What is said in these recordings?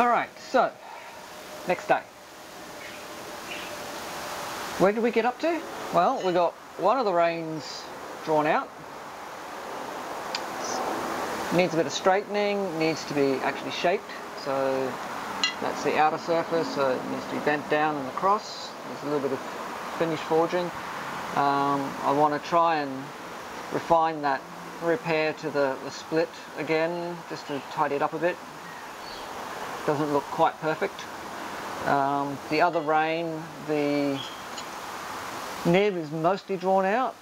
Alright, so, next day. Where did we get up to? Well, we got one of the reins drawn out. Needs a bit of straightening, needs to be actually shaped. So that's the outer surface, so it needs to be bent down and across. There's a little bit of finish forging. Um, I want to try and refine that repair to the, the split again, just to tidy it up a bit. Doesn't look quite perfect. Um, the other rein, the nib is mostly drawn out.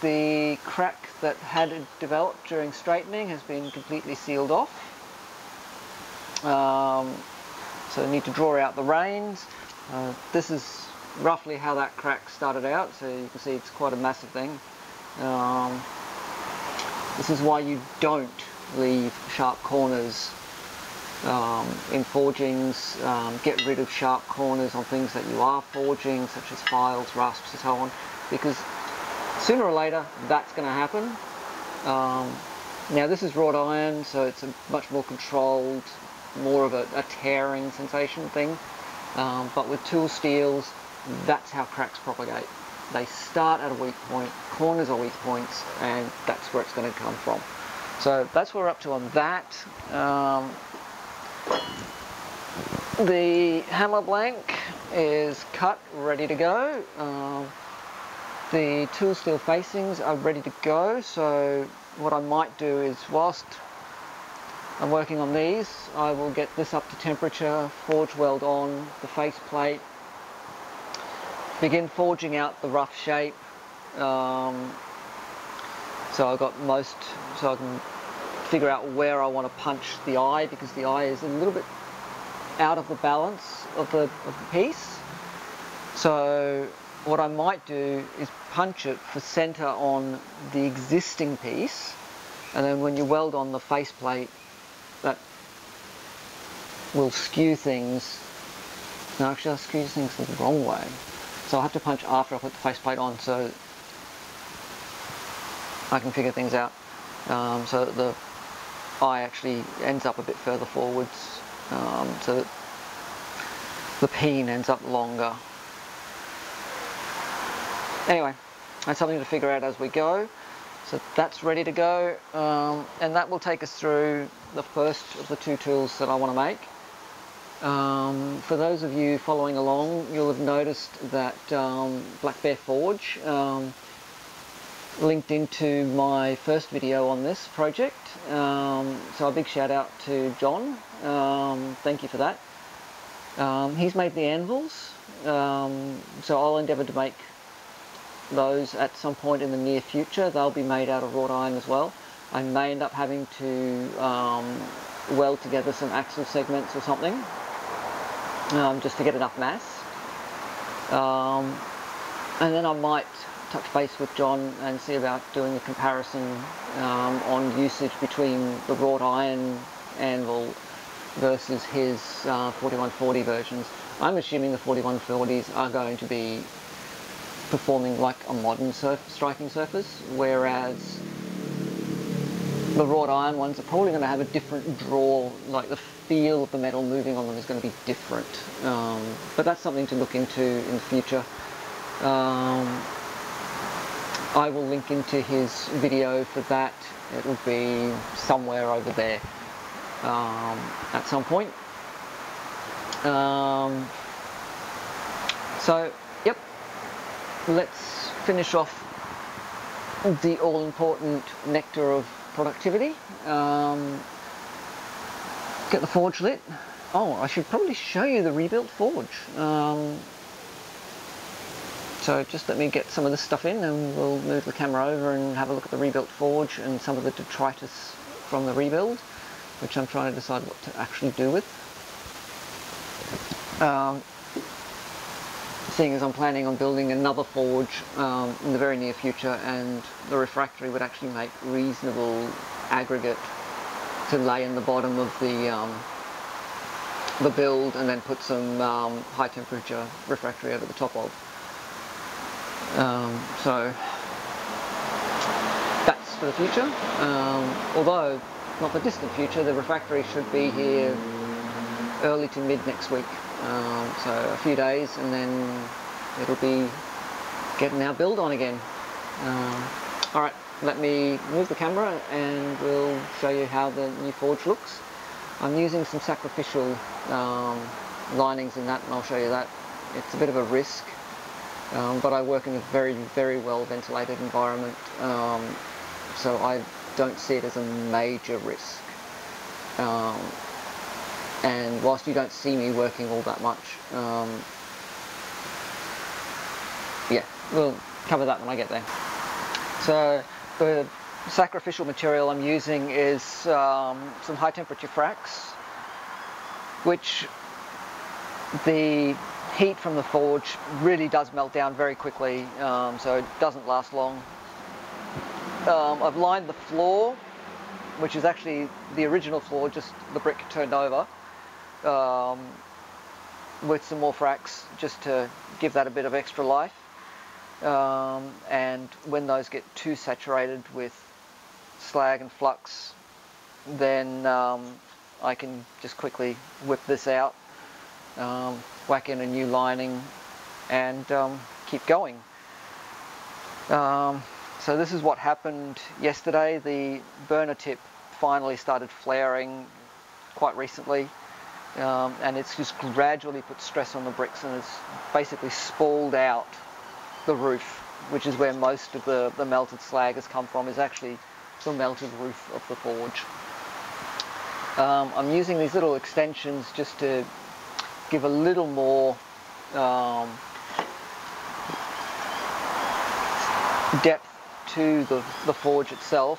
The crack that had developed during straightening has been completely sealed off. Um, so I need to draw out the reins. Uh, this is roughly how that crack started out, so you can see it's quite a massive thing. Um, this is why you don't leave sharp corners um, in forgings. Um, get rid of sharp corners on things that you are forging, such as files, rasps and so on, because sooner or later that's going to happen. Um, now this is wrought iron, so it's a much more controlled, more of a, a tearing sensation thing. Um, but with tool steels, that's how cracks propagate. They start at a weak point, corners are weak points, and that's where it's going to come from. So that's what we're up to on that. The hammer blank is cut, ready to go. Um, the tool steel facings are ready to go, so what I might do is whilst I'm working on these, I will get this up to temperature, forge weld on the face plate, begin forging out the rough shape. Um, so I've got most, so I can figure out where I want to punch the eye because the eye is a little bit out of the balance of the, of the piece. So what I might do is punch it for center on the existing piece and then when you weld on the faceplate that will skew things. No actually I'll skew things the wrong way. So I'll have to punch after I put the faceplate on so I can figure things out. Um, so the eye actually ends up a bit further forwards um, so that the peen ends up longer anyway, that's something to figure out as we go. So that's ready to go, um, and that will take us through the first of the two tools that I want to make. Um, for those of you following along, you'll have noticed that um, Black Bear Forge um, linked into my first video on this project. Um, so a big shout out to John. Um, thank you for that. he's made the anvils, so I'll endeavour to make those at some point in the near future. They'll be made out of wrought iron as well. I may end up having to um, weld together some axle segments or something um, just to get enough mass. Um, and then I might touch base with John and see about doing a comparison um, on usage between the wrought iron anvil versus his uh, 4140 versions. I'm assuming the 4140s are going to be performing like a modern surf striking surface, whereas the wrought iron ones are probably going to have a different draw, like the feel of the metal moving on them is going to be different. Um, but that's something to look into in the future. Um, I will link into his video for that. It will be somewhere over there um, at some point. Um, so yep, let's finish off the all-important nectar of productivity. Um, get the forge lit. Oh, I should probably show you the rebuilt forge. So just let me get some of this stuff in and we'll move the camera over and have a look at the rebuilt forge and some of the detritus from the rebuild, which I'm trying to decide what to actually do with. Um, seeing as I'm planning on building another forge um, in the very near future and the refractory would actually make reasonable aggregate to lay in the bottom of the um, the build and then put some um, high temperature refractory over the top of. Um, so that's for the future. Um, although not the distant future, the refractory should be here early to mid next week. Um, so a few days and then it'll be getting our build on again. Um, Alright, let me move the camera and we'll show you how the new forge looks. I'm using some sacrificial um, linings in that and I'll show you that. It's a bit of a risk, um, but I work in a very, very well ventilated environment, um, so I don't see it as a major risk. Um, and whilst you don't see me working all that much, um, yeah, we'll cover that when I get there. So the sacrificial material I'm using is um, some high temperature fracks, which the heat from the forge really does melt down very quickly, um, so it doesn't last long. Um, I've lined the floor, which is actually the original floor, just the brick turned over, um, with some more fracks just to give that a bit of extra life. Um, and when those get too saturated with slag and flux, then um, I can just quickly whip this out, um, whack in a new lining, and um, keep going. Um, so this is what happened yesterday. The burner tip finally started flaring quite recently. Um, and it's just gradually put stress on the bricks and it's basically spalled out the roof, which is where most of the, the melted slag has come from, is actually the melted roof of the forge. Um, I'm using these little extensions just to give a little more um, depth to the, the forge itself,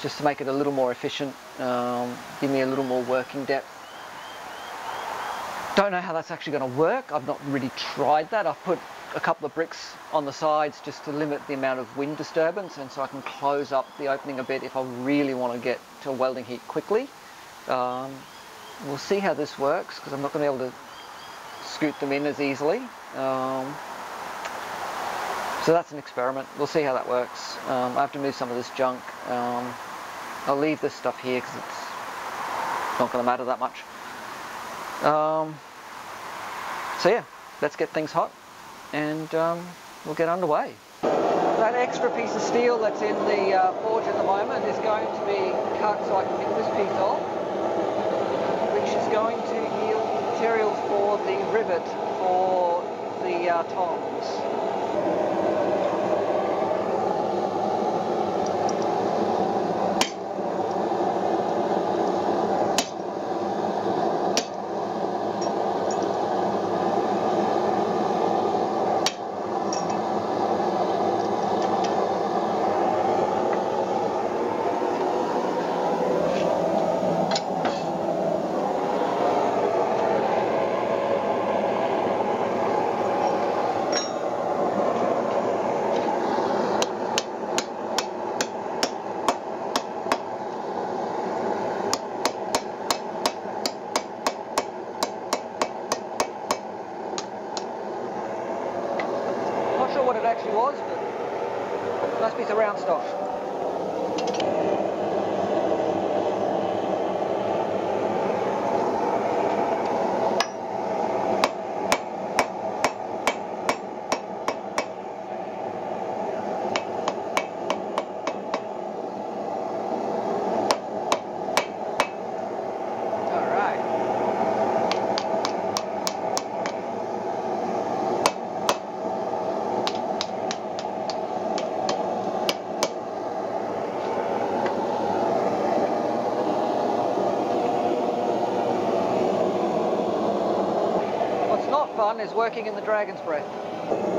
just to make it a little more efficient, um, give me a little more working depth. Don't know how that's actually going to work. I've not really tried that. I've put a couple of bricks on the sides just to limit the amount of wind disturbance and so I can close up the opening a bit if I really want to get to welding heat quickly. Um, we'll see how this works because I'm not going to be able to scoot them in as easily. Um, so that's an experiment. We'll see how that works. Um, I have to move some of this junk. Um, I'll leave this stuff here because it's not going to matter that much. Um, so yeah, let's get things hot and um, we'll get underway. That extra piece of steel that's in the uh, forge at the moment is going to be cut so I can get this piece off, going to yield material for the rivet for the uh, tongs. Not sure what it actually was, but must be the round stuff. All right. What's not fun is working in the dragon's breath.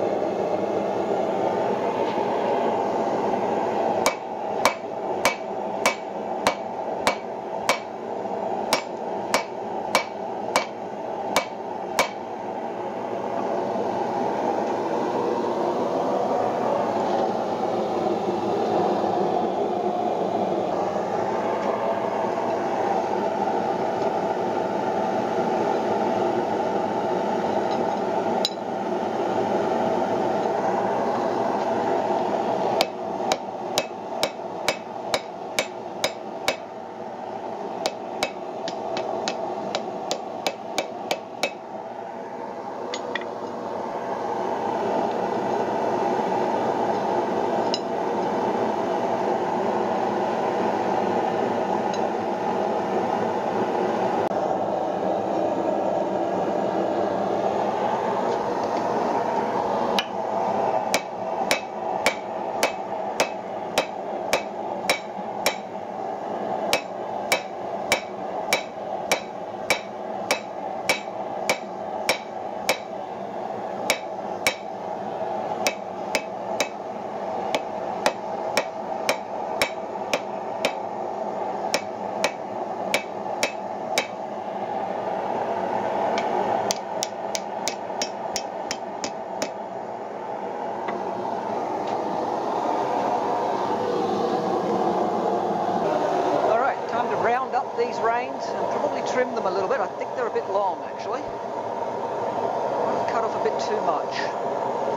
I've cut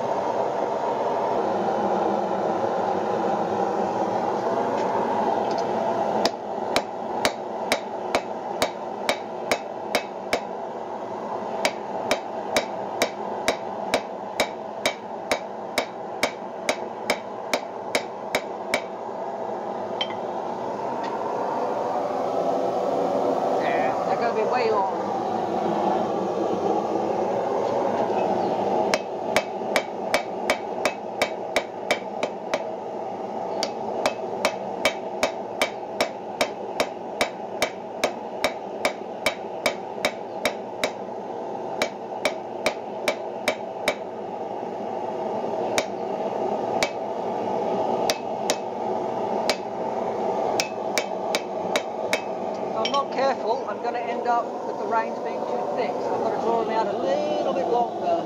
bit too careful, I'm going to end up with the reins being too thick, so I've got to draw them out a little bit longer.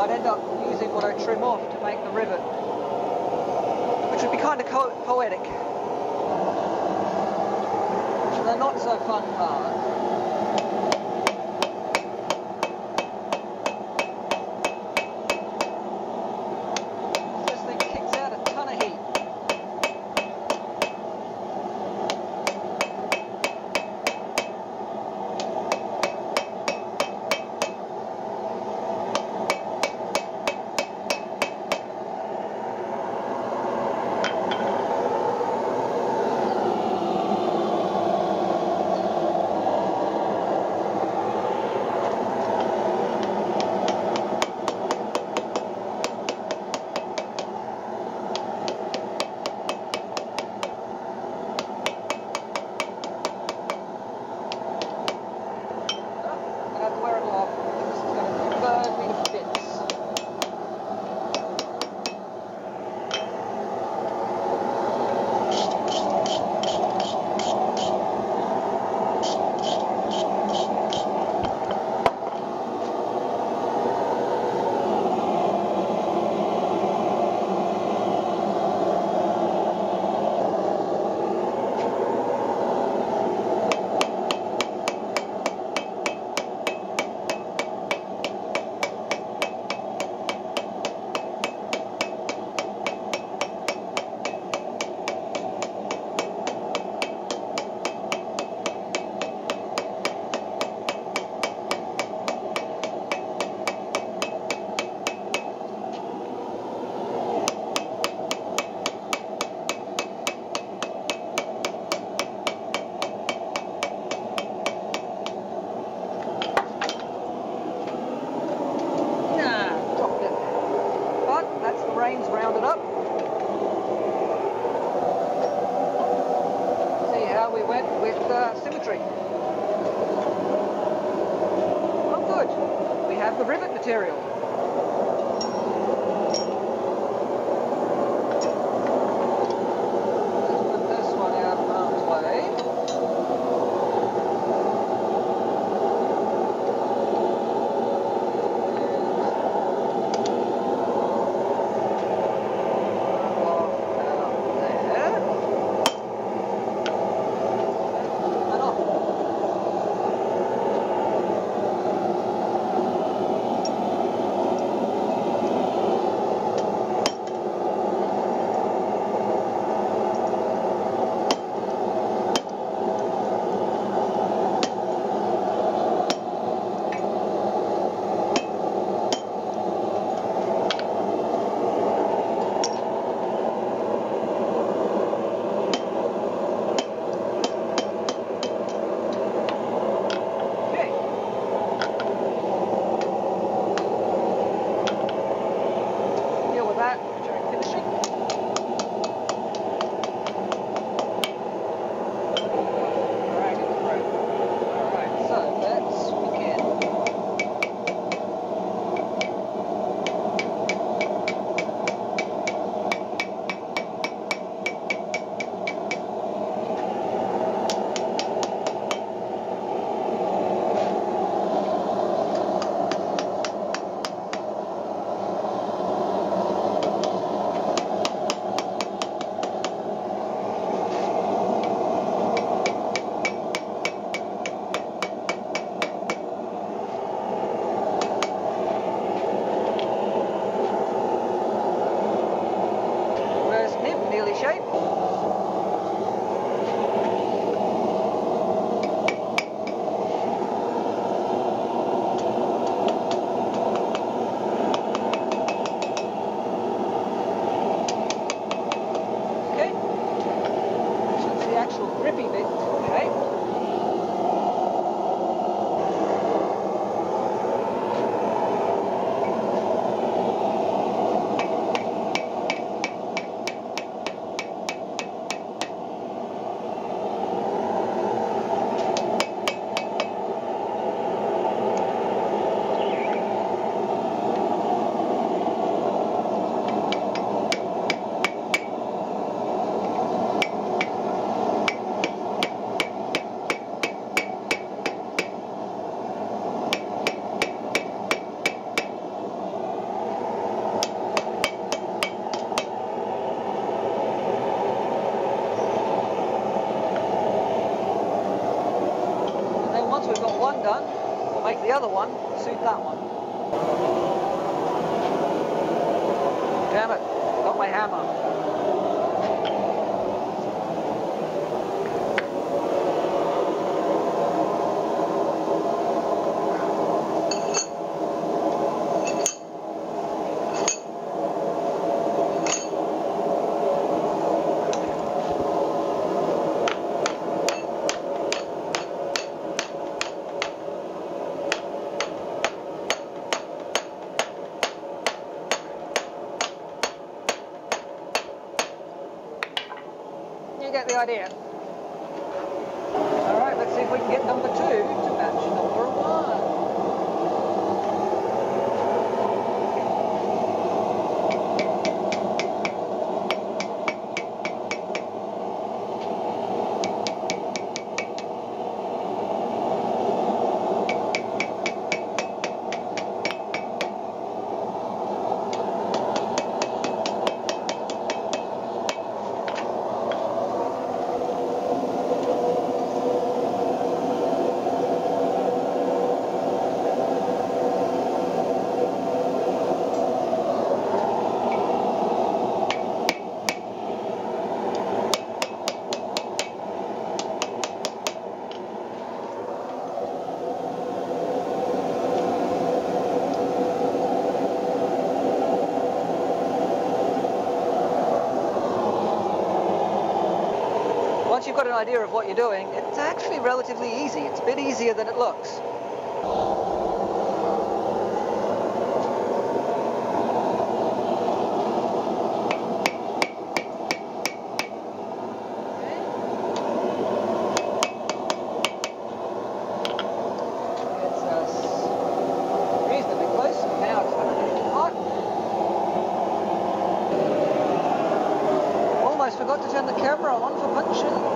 I'd end up using what I trim off to make the rivet, which would be kind of poetic. The not so fun part. the idea. got an idea of what you're doing, it's actually relatively easy. It's a bit easier than it looks. Uh, forgot to turn the camera on for punching.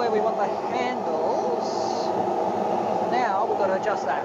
where we want the handles. Now we've got to adjust that.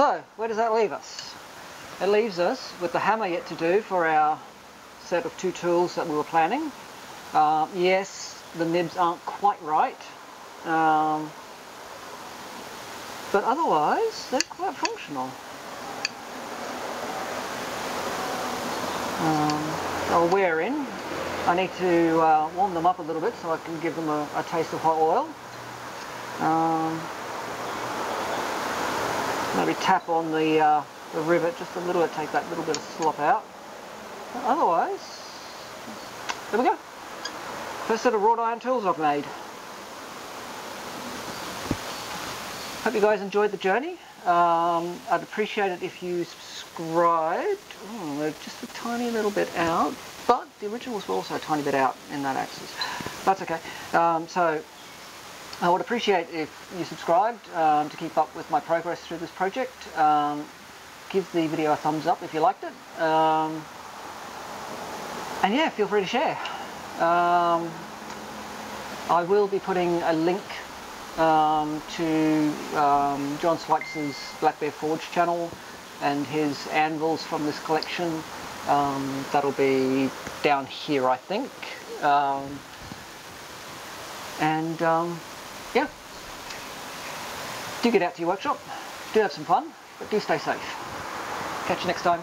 So, where does that leave us? It leaves us with the hammer yet to do for our set of two tools that we were planning. Um, yes, the nibs aren't quite right, um, but otherwise they're quite functional. Um, they'll wear in. I need to uh, warm them up a little bit so I can give them a, a taste of hot oil. Um, maybe tap on the, uh, the rivet just a little bit, take that little bit of slop out. But otherwise, there we go. First set of wrought iron tools I've made. Hope you guys enjoyed the journey. Um, I'd appreciate it if you subscribed. Oh, they're just a tiny little bit out, but the originals were also a tiny bit out in that axis. That's okay. Um, so I would appreciate if you subscribed um, to keep up with my progress through this project. Um, give the video a thumbs up if you liked it. Um, and yeah, feel free to share. Um, I will be putting a link um, to um, John Switzer's Black Bear Forge channel and his anvils from this collection. That'll be down here, I think. And do get out to your workshop, do have some fun, but do stay safe. Catch you next time.